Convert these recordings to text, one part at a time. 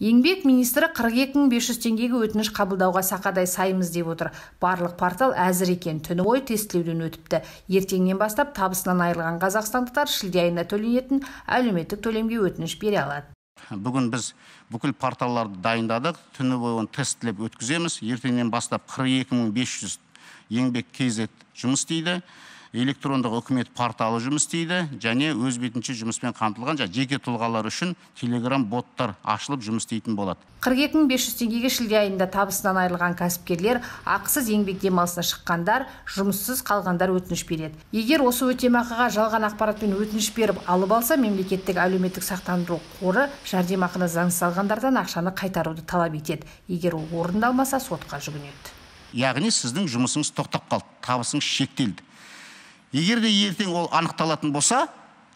еңбек министрі қырық екі мың бес жүз теңгеге өтініш қабылдауға сақадай саймыз деп отыр. Барлық портал әзір екен. Түні бойы тестілеуден өтіпті. Ертеңнен бастап табысынан айырылған қазақстандықтар шілде айында төленетін әлеуметтік төлемге өтініш бере алады. Бүгін біз бүкіл порталдарды дайындадық. Түні бойы оны тестілеп өткіземіз. Ертеңнен бастап қырық екі мың бес жүз еңбек kz жұмыс істейді электрондық үкімет порталы жұмыс істейді және өз бетінше жұмыспен қамтылған және жеке тұлғалар үшін телеграм боттар ашылып жұмыс істейтін болады. қырық екі мың бес жүз теңгеге шілде айында табысынан айырылған кәсіпкерлер ақысыз еңбек демалысына шыққандар жұмыссыз қалғандар өтініш береді. Егер осы өтемақыға жалған ақпаратпен өтініш беріп алып алса мемлекеттік әлеуметтік сақтандыру қоры жәрдемақыны заңсыз алғандардан ақшаны қайтаруды талап етеді. Егер ол орындалмаса сотқа жүгінеді. Яғни сіздің жұмысыңыз тоқтап қалды табысыңыз шектелді. Егер де ертең ол анықталатын болса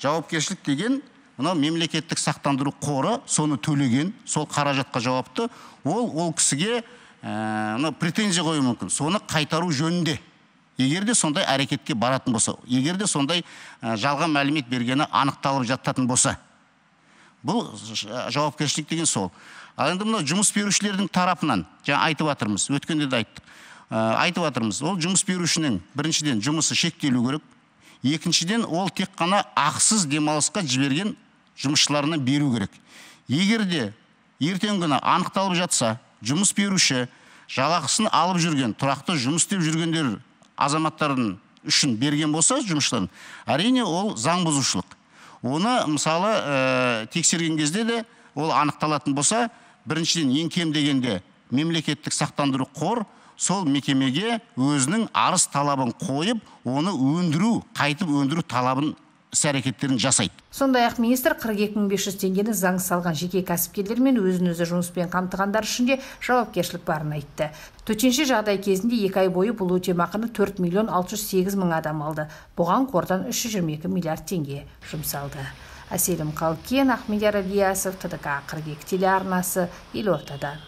жауапкершілік деген мынау мемлекеттік сақтандыру қоры соны төлеген сол қаражатқа жауапты ол ол кісіге ә, претензия қоюы мүмкін. Соны қайтару жөнінде. Егер де сондай әрекетке баратын болса егер де сондай ә, жалған мәлімет бергені анықталып жататын болса. Бұл жауапкершілік деген сол. Ал енді мынау жұмыс берушілердің тарапынан жаңа айтып жатырмыз өткенде де айттық. ә, айтып жатырмыз ол жұмыс берушінің біріншіден жұмысы шектелу керек. Екіншіден ол тек қана ақысыз демалысқа жіберген жұмысшыларына беру керек. Егер де ертеңгі күні анықталып жатса жұмыс беруші жалақысын алып жүрген тұрақты жұмыс істеп жүргендер азаматтардың үшін берген болса жұмысшыларын әрине ол заң бұзушылық. Оны мысалы ә, тексерген кезде де ол анықталатын болса біріншіден ең кем дегенде мемлекеттік сақтандыру қор сол мекемеге өзінің арыз талабын қойып оны өндіру қайтып өндіру талабын іс әрекеттерін жасайды. Сондай ақ министр қырық екі мың бес жүз теңгені заңсыз алған жеке кәсіпкерлер мен өзін өзі жұмыспен қамтығандар үшін де жауапкершілік барын айтты. Төтенше жағдай кезінде екі ай бойы бұл өтемақыны төрт миллион алты жүз сегіз мың адам алды. Бұған қордан үш жүз жиырма екі миллиард теңге жұмсалды. Әселім қалкен ахмедияр ильясов тдк қырық екі телеарнасы елордадан